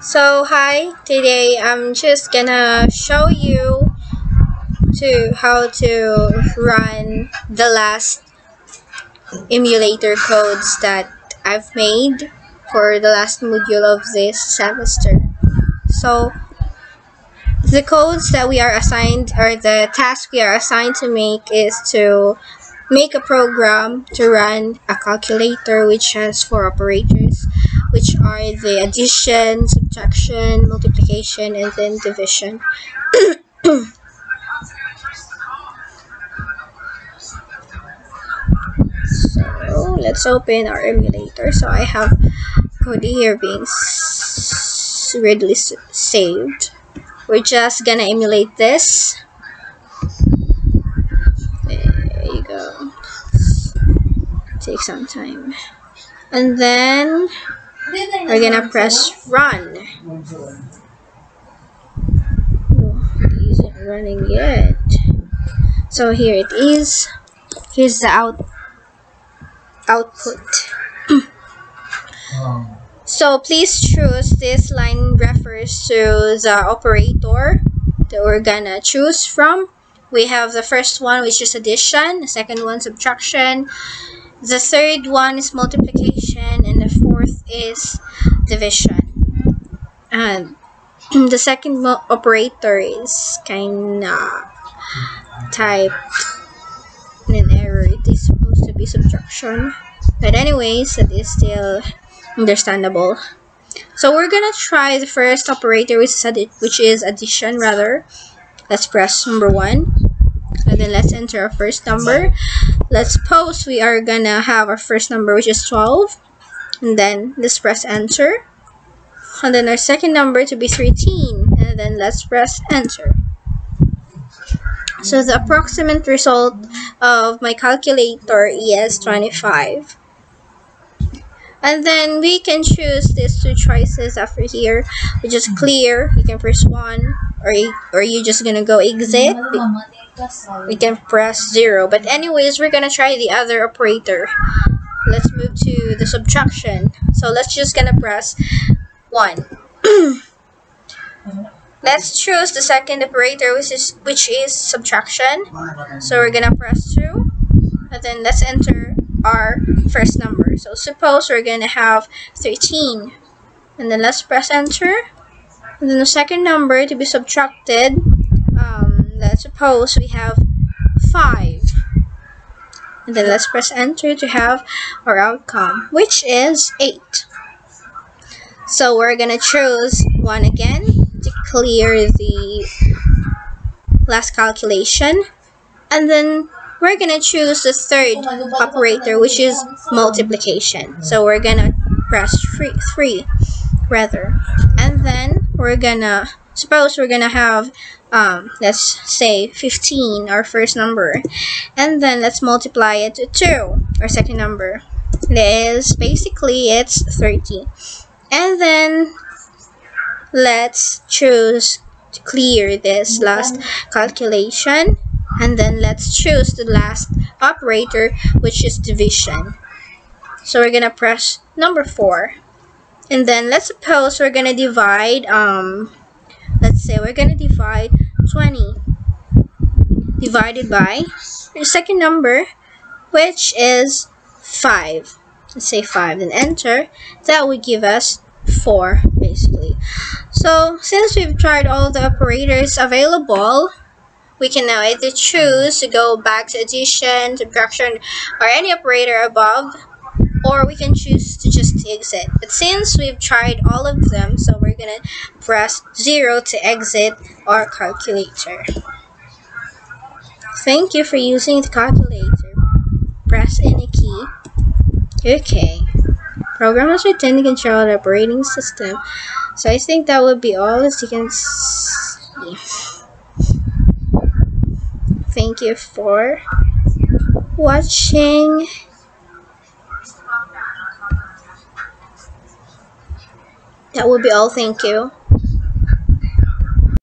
So hi, today I'm just gonna show you to how to run the last emulator codes that I've made for the last module of this semester. So the codes that we are assigned or the task we are assigned to make is to make a program to run a calculator which has four which are the addition, subtraction, multiplication, and then division. so let's open our emulator. So I have code here being readily saved. We're just gonna emulate this. There you go. Take some time. And then we're gonna press run. Oh, it isn't running yet. So here it is. Here's the out output. so please choose this line refers to the operator that we're gonna choose from. We have the first one which is addition, the second one subtraction, the third one is multiplication, and the fourth is division. Um, and the second operator is kinda typed in an error. It is supposed to be subtraction. But anyways, it is still understandable. So we're gonna try the first operator which is, which is addition rather. Let's press number one. And then let's enter our first number. Let's suppose we are gonna have our first number which is 12. And then let's press enter. And then our second number to be 13. And then let's press enter. So the approximate result of my calculator is 25. And then we can choose these two choices after here, which is clear. You can press 1 or, or you're just gonna go exit. We can press 0. But anyways, we're gonna try the other operator. Let's move to the subtraction. So let's just gonna press 1. Let's choose the second operator, which is which is subtraction. So we're gonna press two, and then let's enter our first number. So suppose we're gonna have 13, and then let's press enter. And then the second number to be subtracted, um, suppose we have 5. And then let's press enter to have our outcome, which is 8. So we're gonna choose 1 again to clear the last calculation. And then we're gonna choose the third operator, which is multiplication. So we're gonna press three, three rather. And then we're gonna, suppose we're gonna have, um, let's say 15, our first number. And then let's multiply it to 2, our second number. It is, basically, it's 30. And then let's choose to clear this last calculation and then let's choose the last operator which is division so we're gonna press number four and then let's suppose we're gonna divide um let's say we're gonna divide 20 divided by the second number which is 5 let's say 5 and enter. That would give us 4 basically. So since we've tried all the operators available we can now either choose to go back to addition subtraction or any operator above or we can choose to just exit. But since we've tried all of them so we're gonna press 0 to exit our calculator thank you for using the calculator press any key okay program is written to control the operating system. So I think that would be all as you can see. Thank you for watching. That would be all. Thank you.